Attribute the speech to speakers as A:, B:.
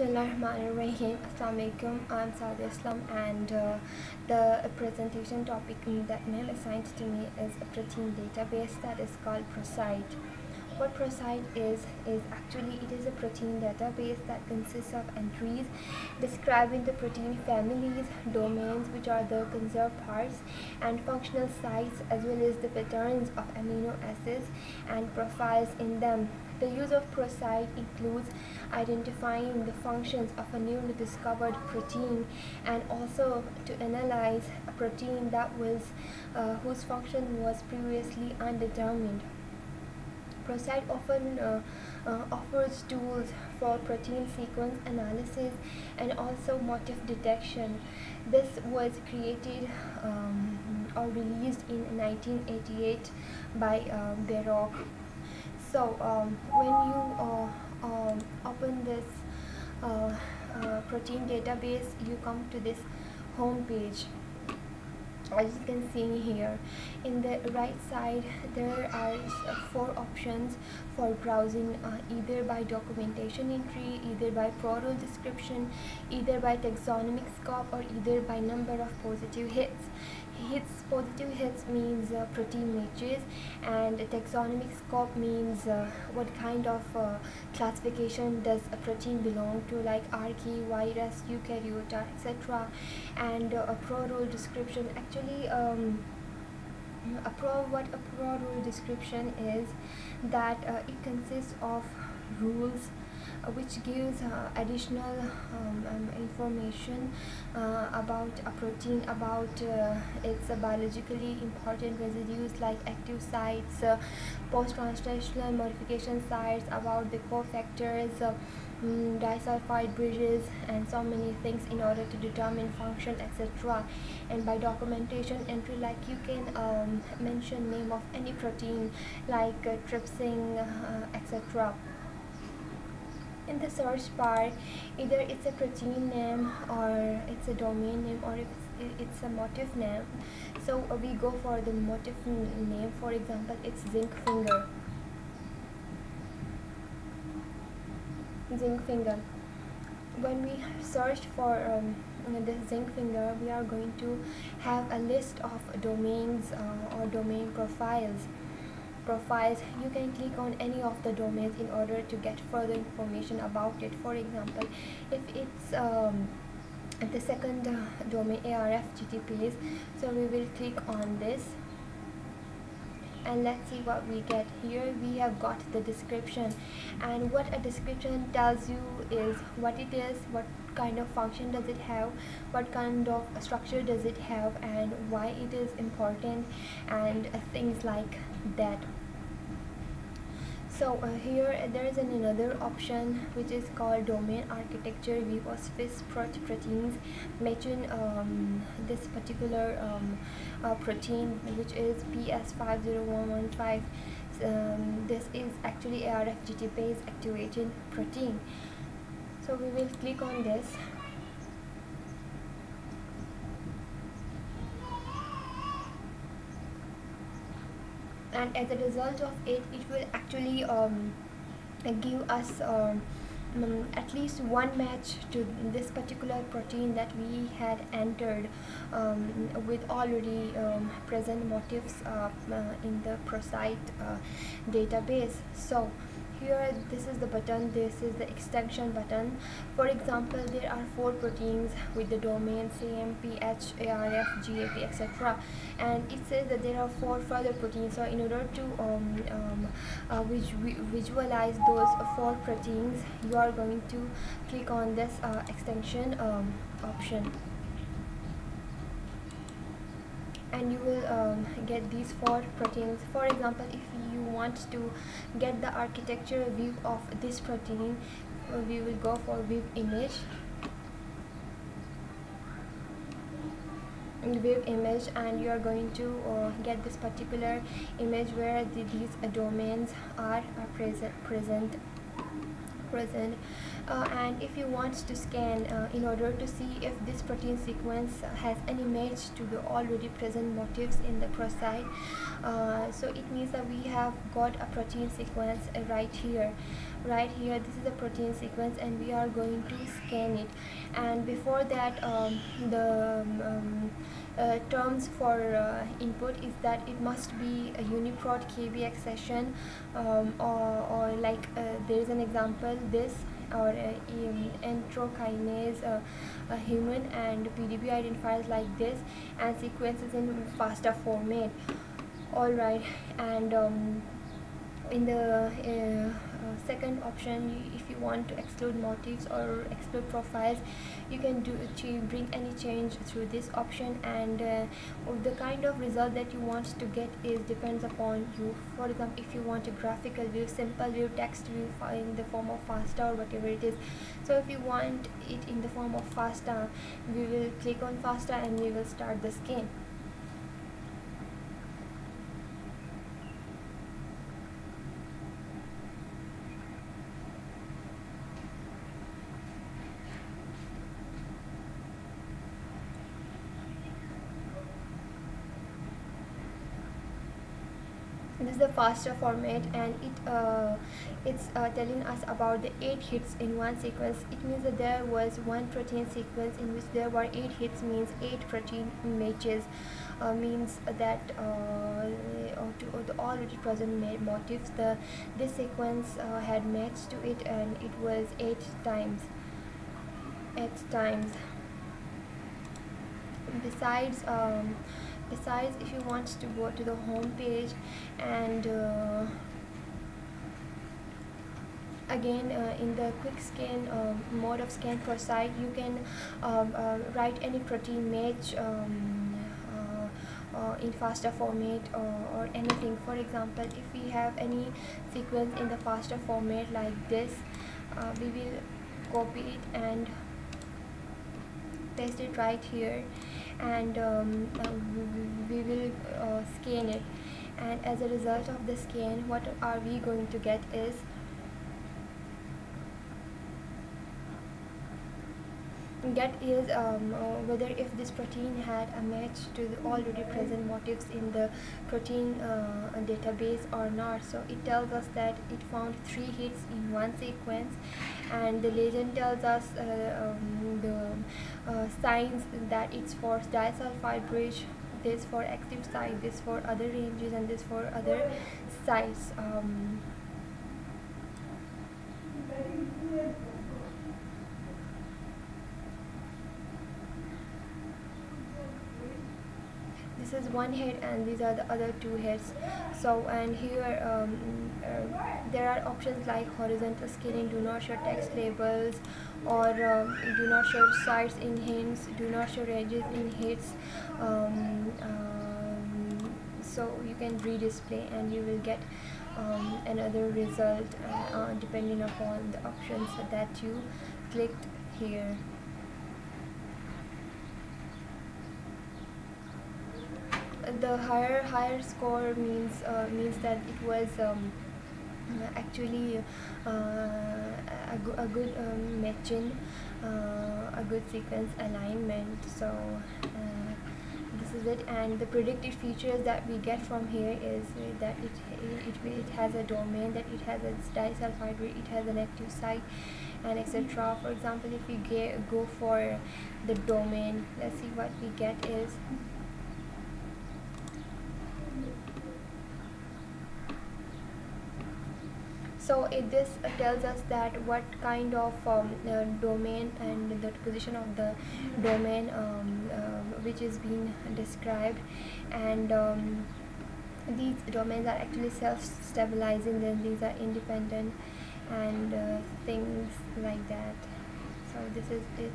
A: Bismillahirrahmanirrahim. Assalamualaikum. I'm Saudi Islam and uh, the presentation topic that mail assigned to me is a protein database that is called PROSITE. What PROSITE is, is actually it is a protein database that consists of entries describing the protein families, domains which are the conserved parts and functional sites as well as the patterns of amino acids and profiles in them the use of PROSITE includes identifying the functions of a newly discovered protein and also to analyze a protein that was uh, whose function was previously undetermined. PROSITE often uh, uh, offers tools for protein sequence analysis and also motif detection. This was created um, or released in 1988 by uh, Bairoch so um, when you uh, um, open this uh, uh, protein database you come to this home page. As you can see here in the right side there are four options for browsing uh, either by documentation entry either by product description either by taxonomic scope or either by number of positive hits hits positive hits means uh, protein matches and taxonomic scope means uh, what kind of uh, classification does a protein belong to like archaea virus eukaryota etc and uh, a ProRule description actually um, a pro what a ProRule description is that uh, it consists of rules which gives uh, additional um, um, information uh, about a protein about its biologically important residues like active sites post-translational modification sites about the cofactors mm, disulfide bridges and so many things in order to determine function etc and by documentation entry like you can um, mention name of any protein like uh, trypsin uh, etc in the search bar either it's a protein name or it's a domain name or it's it's a motif name. So uh, we go for the motif name for example it's zinc finger. Zinc finger. When we search for um, the zinc finger we are going to have a list of domains uh, or domain profiles profiles you can click on any of the domains in order to get further information about it. For example if it's um, the second uh, domain arf gtps so we will click on this and let's see what we get. Here we have got the description. And what a description tells you is what it is what kind of function does it have what kind of structure does it have and why it is important and things like that so uh, here uh, there is an another option which is called domain architecture. View of Swiss proteins matching um, this particular um, uh, protein which is PS50115 um, this is actually ARF base activated protein. So we will click on this and as a result of it it will actually um, give us um, um, at least one match to this particular protein that we had entered um, with already um, present motifs uh, uh, in the PROSITE uh, database. So here this is the button this is the extension button. For example there are four proteins with the domain CMP, H, ARF, GAP etc and it says that there are four further proteins. So in order to um, um, uh, visualize those four proteins you are going to click on this uh, extension um, option and you will um, get these four proteins. For example if you want to get the architecture view of this protein uh, we will go for view image. View image and you are going to uh, get this particular image where the, these uh, domains are, are present present present uh, and if you want to scan uh, in order to see if this protein sequence has any match to the already present motifs in the prosite uh, so it means that we have got a protein sequence right here right here. This is a protein sequence and we are going to scan it. And before that um, the um, uh, terms for uh, input is that it must be a uniprot kb accession um, or, or like uh, there is an example this or uh, enterokinase uh, a human and pdb identifiers like this and sequences in FASTA format. All right. And um, in the uh, second option if you want to exclude motifs or exclude profiles you can do to bring any change through this option. And uh, the kind of result that you want to get is depends upon you. For example if you want a graphical view simple view text view in the form of FASTA or whatever it is. So if you want it in the form of FASTA we will click on FASTA and we will start the scan this is the FASTA format and it uh, it's uh, telling us about the eight hits in one sequence. It means that there was one protein sequence in which there were eight hits means eight protein matches uh, means that uh, to, the already present motifs. The this sequence uh, had matched to it and it was eight times eight times. Besides um, besides if you want to go to the home page and uh, again uh, in the quick scan um, mode of ScanProsite you can um, uh, write any protein match um, uh, uh, in FASTA format or, anything. For example if we have any sequence in the FASTA format like this uh, we will copy it and paste it right here and um, uh, we will uh, scan it. And as a result of the scan what are we going to get is get is um, uh, whether if this protein had a match to the already present motifs in the protein uh, database or not. So it tells us that it found three hits in one sequence and the legend tells us uh, um, the signs that it's for disulfide bridge this for active site this for other ranges and this for other sites. Um, this is one head and these are the other two heads so and here um, uh, there are options like horizontal scaling do not show text labels or um, do not show sites in hints do not show edges in hits. Um, um, so you can redisplay and you will get um, another result uh, uh, depending upon the options that you clicked here the higher higher score means uh, means that it was um, actually uh, a, go a good um, matching uh, a good sequence alignment. So uh, this is it. And the predicted features that we get from here is that it it, it has a domain that it has a disulfide it has an active site and etc for example if we get, go for the domain let's see what we get is so it, this tells us that what kind of um, uh, domain and the position of the domain um, uh, which is being described. And um, these domains are actually self-stabilizing then these are independent and uh, things like that. So this is it